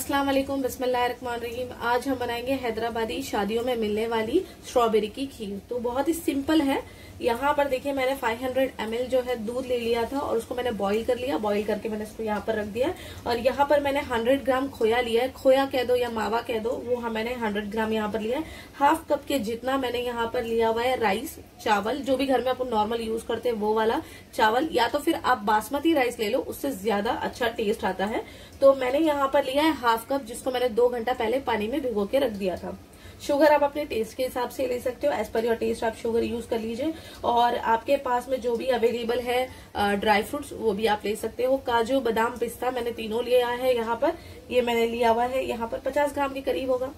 अस्सलाम वालेकुम रहीम आज हम बनाएँगे हैदराबादी शादियों में मिलने वाली स्ट्रॉबेरी की खीर। तो बहुत ही सिंपल है यहाँ पर देखिए मैंने 500 ml जो है दूध ले लिया था और उसको मैंने बॉईल कर लिया। बॉईल करके मैंने इसको यहाँ पर रख दिया। और यहाँ पर मैंने 100 ग्राम खोया लिया है। खोया कह दो या मावा कह दो, वो हाँ मैंने 100 ग्राम यहाँ पर लिया है। हाफ़ कप के जितना मैंने यहाँ पर लिया हुआ है राइस चावल, जो भी घर में अपन नॉर्मल यूज़ करते हैं, वो वाला चावल। या तो फिर आप बासमती राइस ले लो, उससे ज़्यादा अच्छा टेस्ट आता है। तो मैंने यहाँ पर लिया है हाफ़ कप जिसको मैंने दो घंटा पहले पानी में भिगो के रख दिया था। शुगर आप अपने टेस्ट के हिसाब से ले सकते हो एज पर योर टेस्ट आप शुगर यूज़ कर लीजिए। और आपके पास में जो भी अवेलेबल है ड्राई फ्रूट्स वो भी आप ले सकते हो। काजू, बादाम, पिस्ता मैंने तीनों लिया है यहाँ पर। ये मैंने लिया हुआ है, यहाँ पर पचास ग्राम के करीब होगा।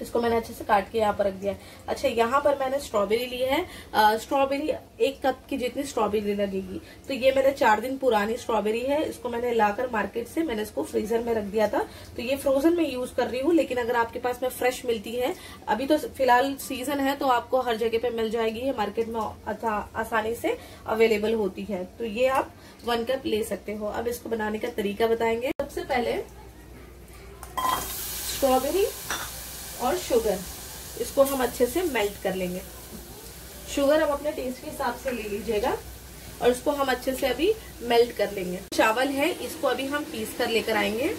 इसको मैंने अच्छे से काट के यहाँ पर रख दिया है। अच्छा यहाँ पर मैंने स्ट्रॉबेरी ली है। स्ट्रॉबेरी, एक कप की जितनी स्ट्रॉबेरी लगेगी। तो ये मैंने चार दिन पुरानी स्ट्रॉबेरी है। इसको मैंने लाकर मार्केट से मैंने इसको फ्रीजर में रख दिया था। तो ये फ्रोजन में यूज़ कर रही हूँ, लेकिन अगर आपके पास में फ्रेश मिलती है, अभी तो फ़िलहाल सीज़न है तो आपको हर जगह पे मिल जाएगी। ये मार्केट में आसानी से अवेलेबल होती है। तो ये आप वन कप ले सकते हो। अब इसको बनाने का तरीका बताएँगे। सबसे पहले स्ट्रॉबेरी और शुगर, इसको हम अच्छे से मेल्ट कर लेंगे। शुगर आप अपने टेस्ट के हिसाब से ले लीजिएगा और इसको हम अच्छे से अभी मेल्ट कर लेंगे। चावल है, इसको अभी हम पीस कर लेकर आएँगे।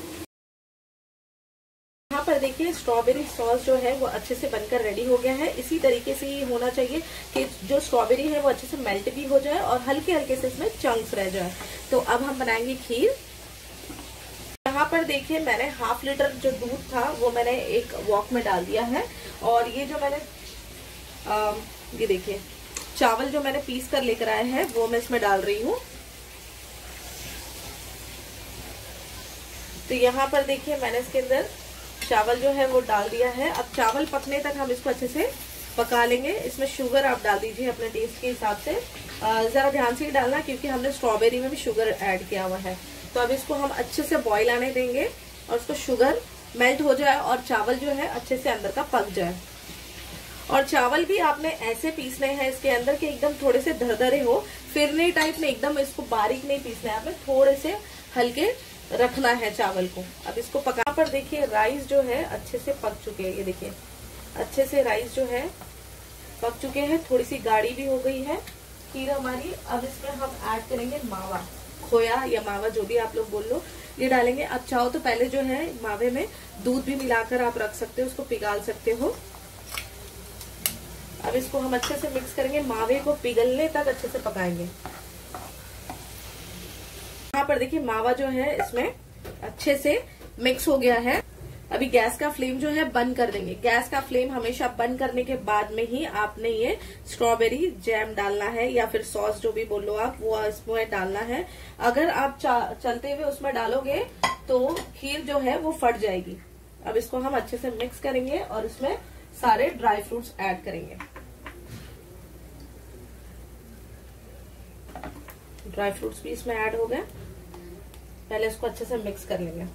यहाँ पर देखिए स्ट्रॉबेरी सॉस जो है, वो अच्छे से बनकर रेडी हो गया है। इसी तरीके से ये होना चाहिए कि जो स्ट्रॉबेरी है, वो अच्छे से मेल्ट भी हो जाए और हल्के हल्के से इसमें चंक्स रह जाए। तो अब हम बनाएँगे खीर। यहाँ पर देखिए मैंने हाफ़ लीटर जो दूध था वो मैंने एक वॉक में डाल दिया है। और ये जो मैंने आ, ये देखिए चावल जो मैंने पीस कर लेकर आए हैं वो मैं इसमें डाल रही हूँ। तो यहाँ पर देखिए मैंने इसके अंदर चावल जो है वो डाल दिया है। अब चावल पकने तक हम इसको अच्छे से पका लेंगे। इसमें शुगर आप डाल दीजिए अपने टेस्ट के हिसाब से। जरा ध्यान से ही डालना क्योंकि हमने स्ट्रॉबेरी में भी शुगर ऐड किया हुआ है। तो अब इसको हम अच्छे से बॉईल आने देंगे और उसको शुगर मेल्ट हो जाए और चावल जो है अच्छे से अंदर का पक जाए। और चावल भी आपने ऐसे पीसने हैं इसके अंदर के एकदम थोड़े से धरधरे हो, फिरने टाइप में एकदम इसको बारीक नहीं पीसना है। आपने थोड़े से हल्के रखना है चावल को। अब इसको पका पर देखिए राइस जो है अच्छे से पक चुके हैं। ये देखिए, अच्छे से राइस जो है पक चुके हैं। थोड़ी सी गाढ़ी भी हो गई है। खीर हमारी, अब इसमें हम ऐड करेंगे मावा। खोया या मावा, जो भी आप लोग बोल लो, ये डालेंगे। आप चाहो तो पहले जो है, मावे में दूध भी मिलाकर आप रख सकते हो, उसको पिघाल सकते हो। अब इसको हम अच्छे से मिक्स करेंगे। मावे को पिघलने तक अच्छे से पकाएँगे। यहाँ पर देखिए, मावा जो है, इसमें अच्छे से मिक्स हो गया है। अभी गैस का फ्लेम जो है बंद कर देंगे। गैस का फ्लेम हमेशा बंद करने के बाद में ही आपने ये स्ट्रॉबेरी जैम डालना है या फिर सॉस जो भी बोलो आप, वो इसमें डालना है। अगर आप चलते हुए उसमें डालोगे तो खीर जो है वो फट जाएगी। अब इसको हम अच्छे से मिक्स करेंगे और इसमें सारे ड्राई फ्रूट्स ऐड करेंगे। ड्राई फ्रूट्स भी इसमें ऐड हो गए। पहले इसको अच्छे से मिक्स कर लेंगे।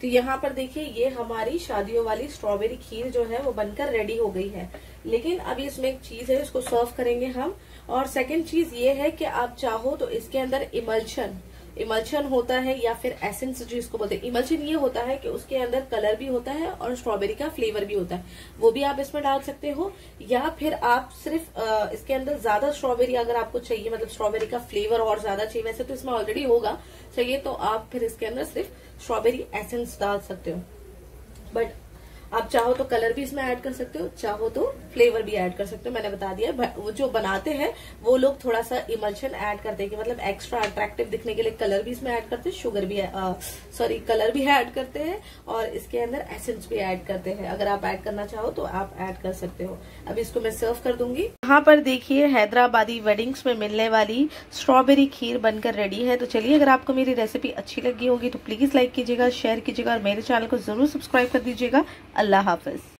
तो यहाँ पर देखिए, ये हमारी शादियों वाली स्ट्रॉबेरी खीर जो है, वो बनकर रेडी हो गई है। लेकिन अभी इसमें एक चीज़ है, इसको सर्व करेंगे हम। और सेकंड चीज़ ये है कि आप चाहो तो इसके अंदर इमल्शन इमल्शन होता है या फिर एसेंस जिसको बोलते हैं इमल्शन ये होता है कि उसके अंदर कलर भी होता है और स्ट्रॉबेरी का फ्लेवर भी होता है। वो भी आप इसमें डाल सकते हो या फिर आप सिर्फ़ आ, इसके अंदर ज़्यादा स्ट्रॉबेरी अगर आपको चाहिए मतलब स्ट्रॉबेरी का फ्लेवर और ज़्यादा चाहिए वैसे तो इसमें ऑलरेडी होगा चाहिए तो आप फिर इसके अंदर सिर्फ़ स्ट्रॉबेरी एसेंस डाल सकते हो। बट आप चाहो तो कलर भी इसमें ऐड कर सकते हो, चाहो तो फ्लेवर भी ऐड कर सकते हो, मैंने बता दिया वो जो बनाते हैं, वो लोग थोड़ा सा इमल्शन ऐड करते हैं कि मतलब एक्स्ट्रा अट्रैक्टिव दिखने के लिए कलर भी इसमें ऐड करते हैं शुगर भी सॉरी कलर भी ऐड करते हैं और इसके अंदर एसेंस भी ऐड करते हैं। अगर आप ऐड करना चाहो तो आप ऐड कर सकते हो। अब इसको मैं सर्व कर दूँगी। यहाँ पर देखिए, हैदराबादी वेडिंग्स में मिलने वाली स्ट्रॉबेरी खीर बनकर रेडी है। तो चलिए, अगर आपको मेरी रेसिपी अच्छी लगी होगी तो प्लीज़ लाइक कीजिएगा शेयर कीजिएगा और मेरे चैनल को ज़रूर सब्सक्राइब कर दीजिएगा। अल्लाह हाफिज।